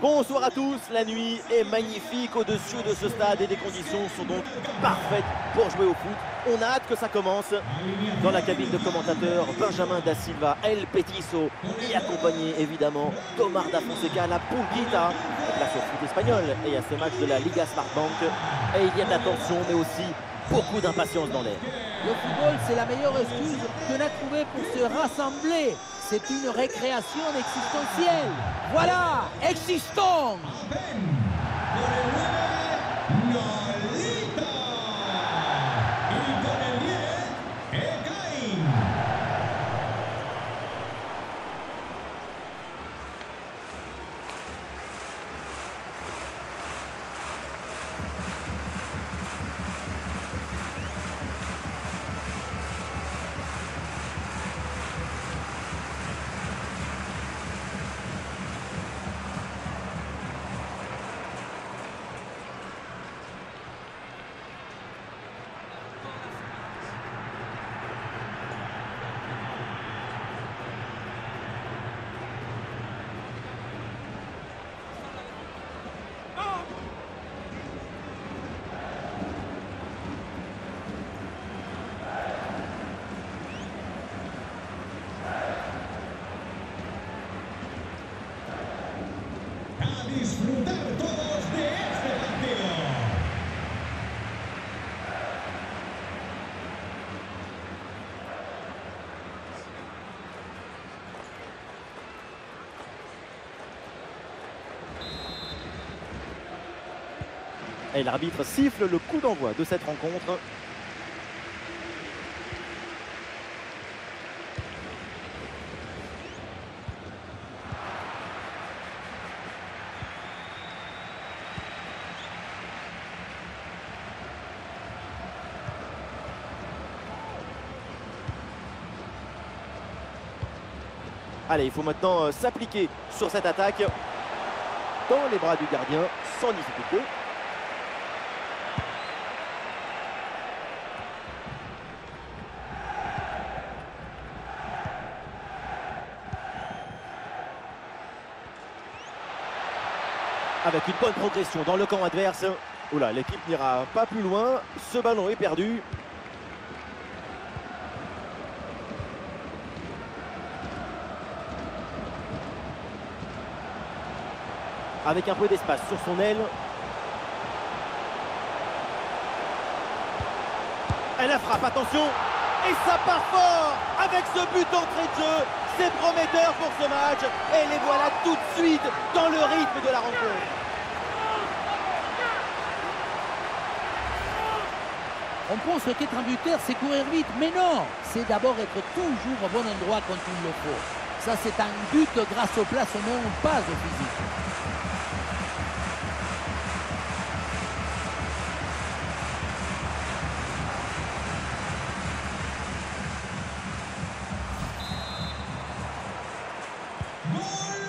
Bonsoir à tous, la nuit est magnifique au-dessus de ce stade et les conditions sont donc parfaites pour jouer au foot. On a hâte que ça commence. Dans la cabine de commentateurs, Benjamin Da Silva, El Petiso et accompagné évidemment d'Omar Da Fonseca, la Pulguita, au foot espagnol et à ce match de la Liga Smartbank. Et il y a de l'attention mais aussi beaucoup d'impatience dans l'air. Le football, c'est la meilleure excuse qu'on a trouvée pour se rassembler. C'est une récréation existentielle. Voilà, existons Et l'arbitre siffle le coup d'envoi de cette rencontre. Allez, il faut maintenant euh, s'appliquer sur cette attaque dans les bras du gardien sans difficulté. Avec une bonne progression dans le camp adverse. Oula, l'équipe n'ira pas plus loin. Ce ballon est perdu. avec un peu d'espace sur son aile. Elle la frappe, attention Et ça part fort avec ce but d'entrée de jeu. C'est prometteur pour ce match. Et les voilà tout de suite dans le rythme de la rencontre. On pense qu'être un buteur, c'est courir vite, mais non C'est d'abord être toujours au bon endroit quand il le faut. Ça, c'est un but grâce au placement, pas au physique.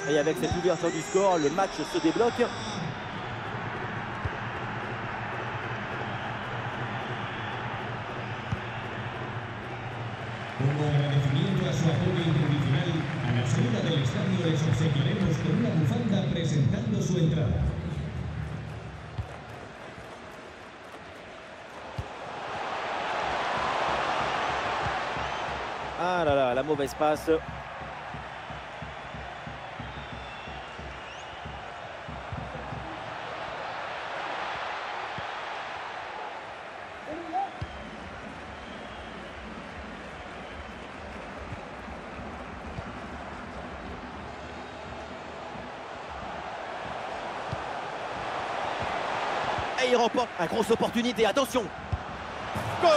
Et avec cette ouverture du score, le match se débloque. Presentando su entrada. Ah là là, la mauvaise passe. Et il remporte une grosse opportunité, attention Goal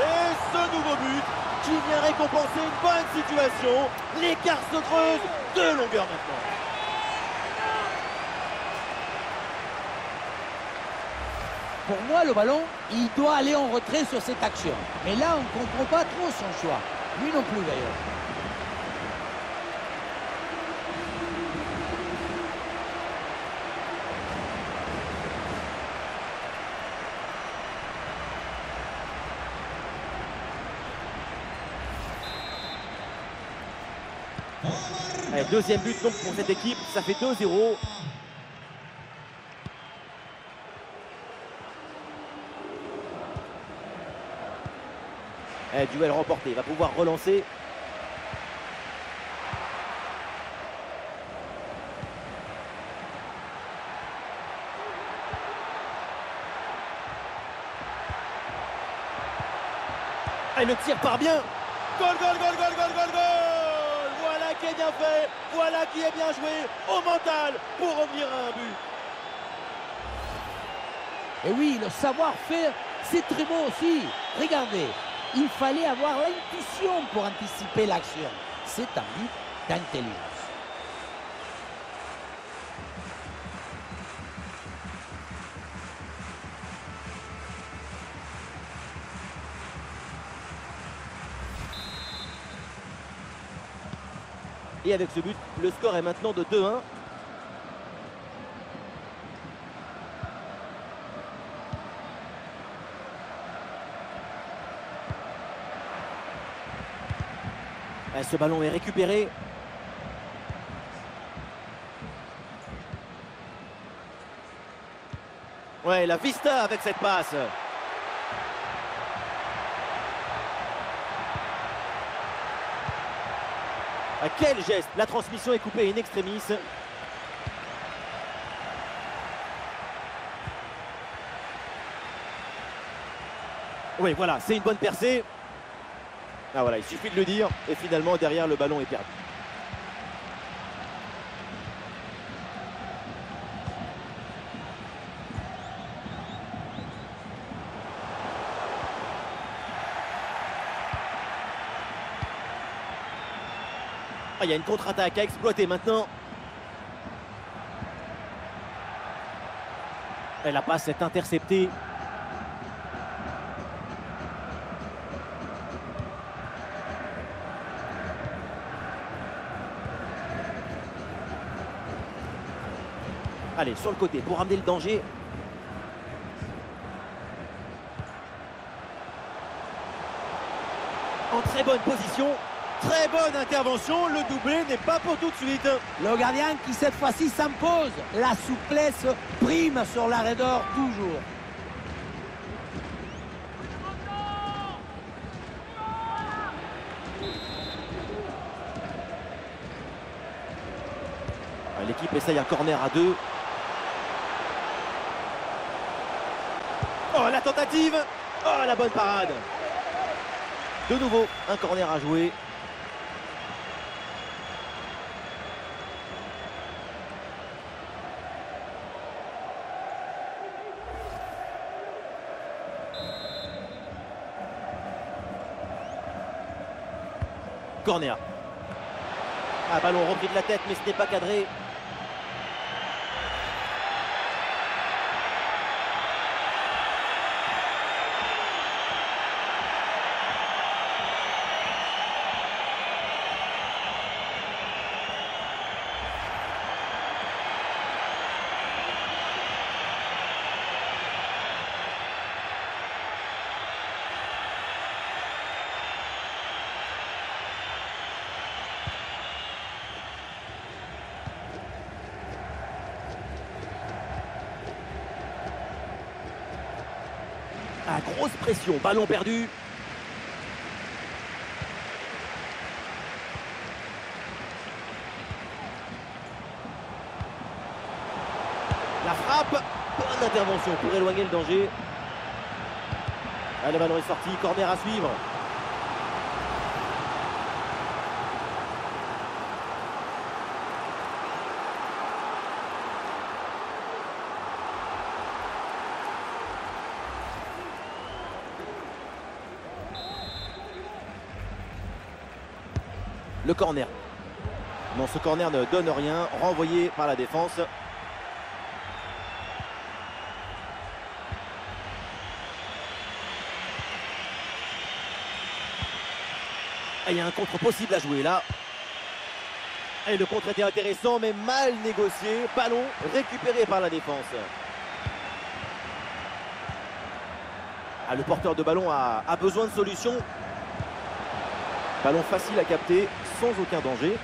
Et ce nouveau but qui vient récompenser une bonne situation. L'écart se creuse de longueur maintenant. Pour moi, le ballon, il doit aller en retrait sur cette action. Mais là, on ne comprend pas trop son choix. Lui non plus, d'ailleurs. Deuxième but donc pour cette équipe, ça fait 2-0. Eh, duel remporté, il va pouvoir relancer. Ah, le tir part bien. Gol, gol, gol, gol, gol, gol Voilà bien fait, voilà qui est bien joué au mental pour revenir à un but. Et oui, le savoir-faire, c'est très bon aussi. Regardez, il fallait avoir l'intuition pour anticiper l'action. C'est un but d'intelligence. Et avec ce but, le score est maintenant de 2-1. Ce ballon est récupéré. Ouais, la vista avec cette passe. À quel geste La transmission est coupée in extremis. Oui, voilà, c'est une bonne percée. Ah voilà, il suffit de le dire. Et finalement, derrière, le ballon est perdu. Il y a une contre-attaque à exploiter maintenant. Et la passe est interceptée. Allez, sur le côté pour ramener le danger. En très bonne position. Très bonne intervention. Le doublé n'est pas pour tout de suite. Le gardien qui cette fois-ci s'impose. La souplesse prime sur l'arrêt d'or toujours. L'équipe essaye un corner à deux. Oh, la tentative Oh, la bonne parade De nouveau, un corner à jouer. Corner. Un ballon repris de la tête, mais ce n'est pas cadré. Grosse pression, ballon perdu. La frappe, bonne intervention pour éloigner le danger. Ah, le ballon est sorti, corner à suivre. Le corner. Non, ce corner ne donne rien, renvoyé par la défense. Ah, il y a un contre possible à jouer là. Et le contre était intéressant, mais mal négocié. Ballon récupéré par la défense. Ah, le porteur de ballon a, a besoin de solution. Ballon facile à capter, sans aucun danger.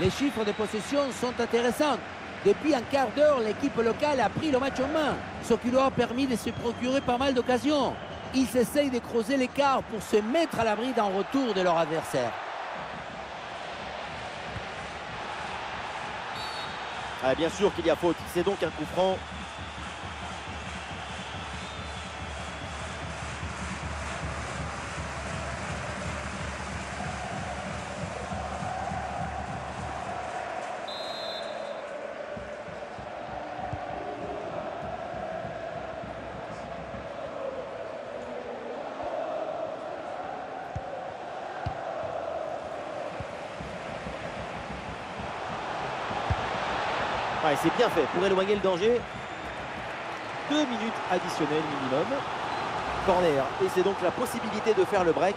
Les chiffres de possession sont intéressants. Depuis un quart d'heure, l'équipe locale a pris le match en main, ce qui leur a permis de se procurer pas mal d'occasions. Ils essayent de creuser l'écart pour se mettre à l'abri d'un retour de leur adversaire. Ah, bien sûr qu'il y a faute. C'est donc un coup franc. Ouais, c'est bien fait pour éloigner le danger. Deux minutes additionnelles minimum. Corner. Et c'est donc la possibilité de faire le break.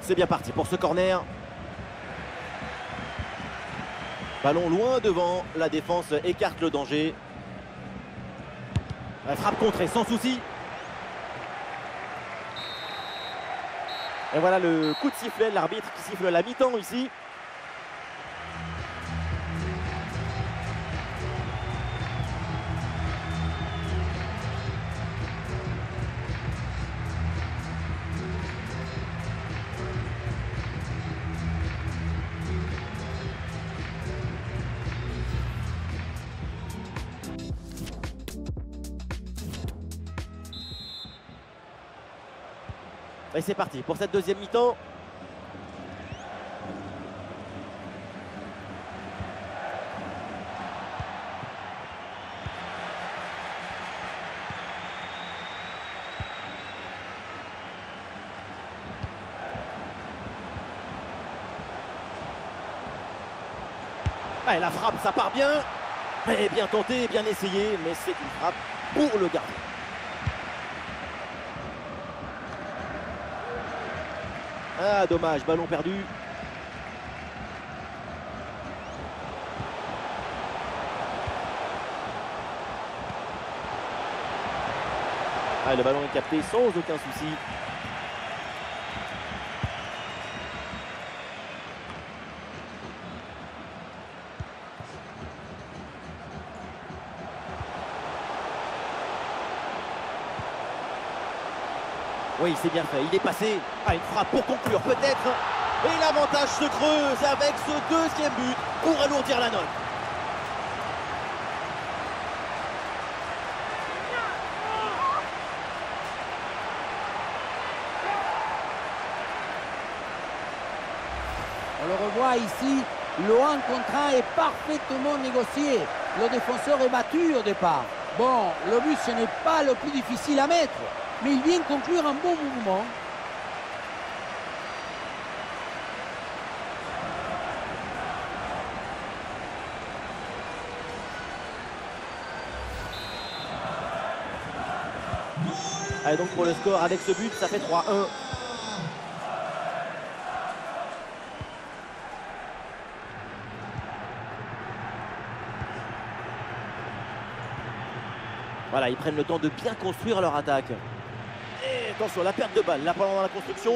C'est bien parti pour ce corner. Ballon loin devant, la défense écarte le danger. La frappe contrée sans souci. Et voilà le coup de sifflet, l'arbitre qui siffle la mi-temps ici. Et c'est parti pour cette deuxième mi-temps. Ouais, la frappe, ça part bien. Bien tenté, bien essayé, mais c'est une frappe pour le gardien. Ah, dommage, ballon perdu. Ah, le ballon est capté sans aucun souci. Oui, c'est bien fait. Il est passé à une frappe pour conclure peut-être. Et l'avantage se creuse avec ce deuxième but pour alourdir la note. On le revoit ici, le 1 contre 1 est parfaitement négocié. Le défenseur est battu au départ. Bon, le but ce n'est pas le plus difficile à mettre, mais il vient conclure un bon mouvement. Allez donc pour le score avec ce but, ça fait 3-1. Voilà, ils prennent le temps de bien construire leur attaque. Attention, la perte de balle, là pendant la construction.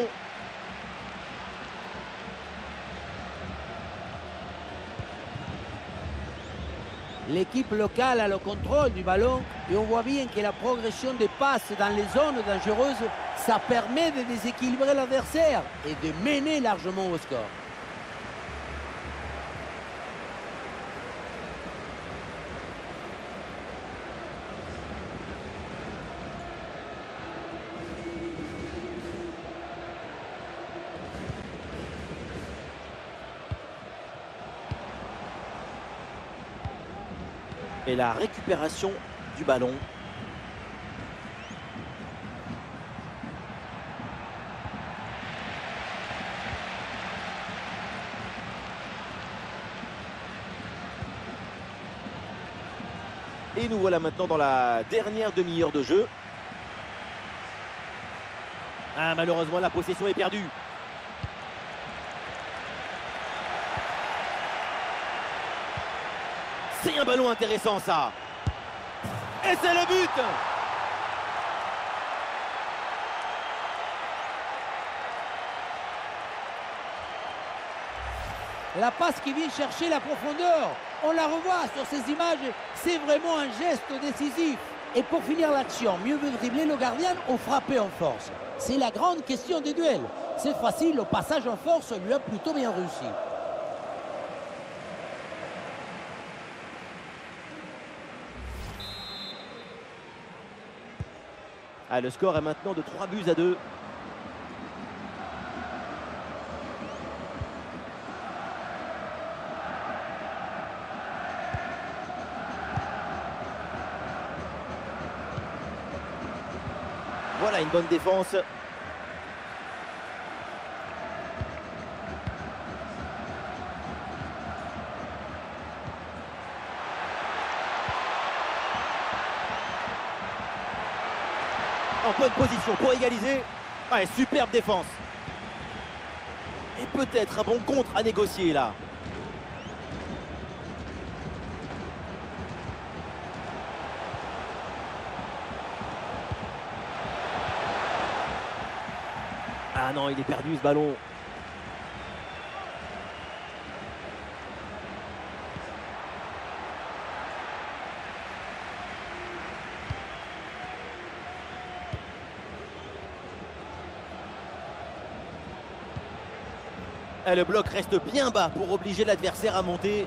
L'équipe locale a le contrôle du ballon et on voit bien que la progression des passes dans les zones dangereuses, ça permet de déséquilibrer l'adversaire et de mener largement au score. Et la récupération du ballon. Et nous voilà maintenant dans la dernière demi-heure de jeu. Ah, malheureusement, la possession est perdue. C'est un ballon intéressant ça. Et c'est le but La passe qui vient chercher la profondeur. On la revoit sur ces images. C'est vraiment un geste décisif. Et pour finir l'action, mieux veut dribbler le gardien ou frapper en force C'est la grande question des duels. Cette fois-ci, le passage en force lui a plutôt bien réussi. Ah, le score est maintenant de 3 buts à 2. Voilà une bonne défense. Position pour égaliser. Superbe défense. Et peut-être un bon contre à négocier là. Ah non, il est perdu ce ballon. Le bloc reste bien bas pour obliger l'adversaire à monter.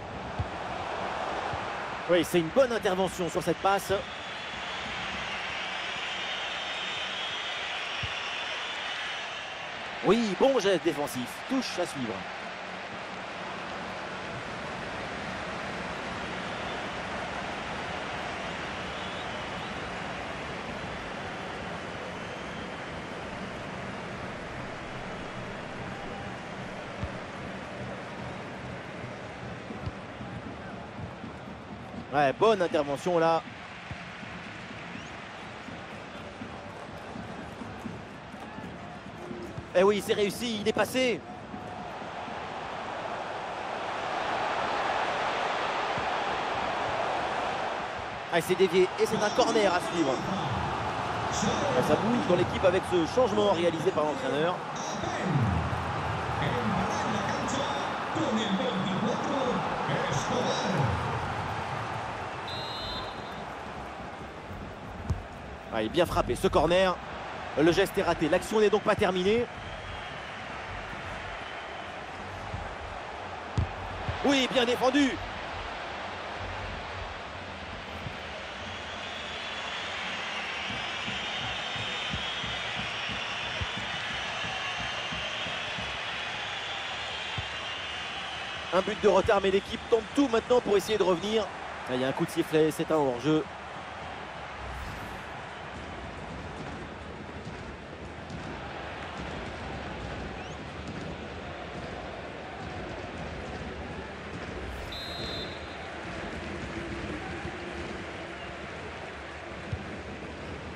Oui, c'est une bonne intervention sur cette passe. Oui, bon geste défensif. Touche à suivre. Ouais, bonne intervention là. Eh oui, c'est réussi, il est passé. Ah, il s'est dévié et c'est un corner à suivre. Ah, ça bouge dans l'équipe avec ce changement réalisé par l'entraîneur. Ah, il est bien frappé ce corner. Le geste est raté. L'action n'est donc pas terminée. Oui, bien défendu. Un but de retard, mais l'équipe tente tout maintenant pour essayer de revenir. Ah, il y a un coup de sifflet, c'est un hors-jeu.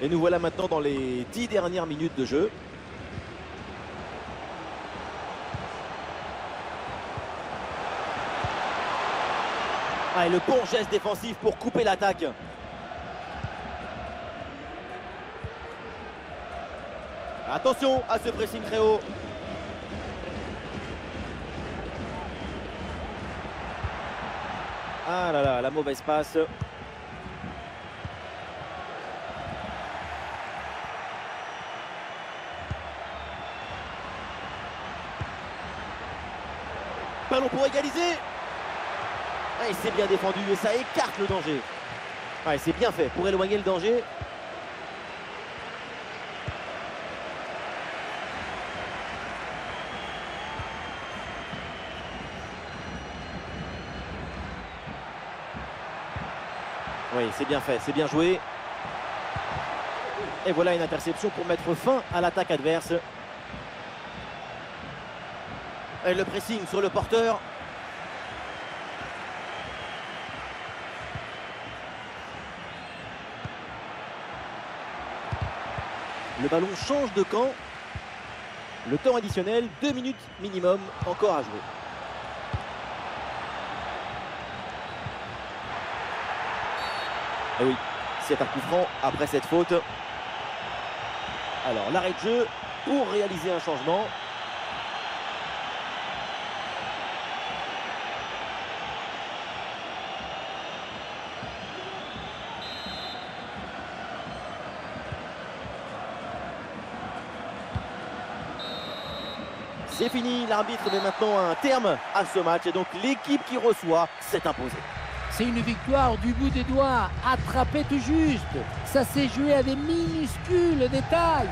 Et nous voilà maintenant dans les dix dernières minutes de jeu. Ah, et le bon geste défensif pour couper l'attaque. Attention à ce pressing très haut. Ah là là, la mauvaise passe. Ballon pour égaliser. Ah, il s'est bien défendu et ça écarte le danger. Ah, c'est bien fait pour éloigner le danger. Oui, c'est bien fait, c'est bien joué. Et voilà une interception pour mettre fin à l'attaque adverse. Et le pressing sur le porteur. Le ballon change de camp. Le temps additionnel, deux minutes minimum encore à jouer. Et oui, c'est un coup franc après cette faute. Alors l'arrêt de jeu pour réaliser un changement. C'est fini, l'arbitre met maintenant un terme à ce match et donc l'équipe qui reçoit s'est imposée. C'est une victoire du bout des doigts, attrapée tout juste. Ça s'est joué à des minuscules détails.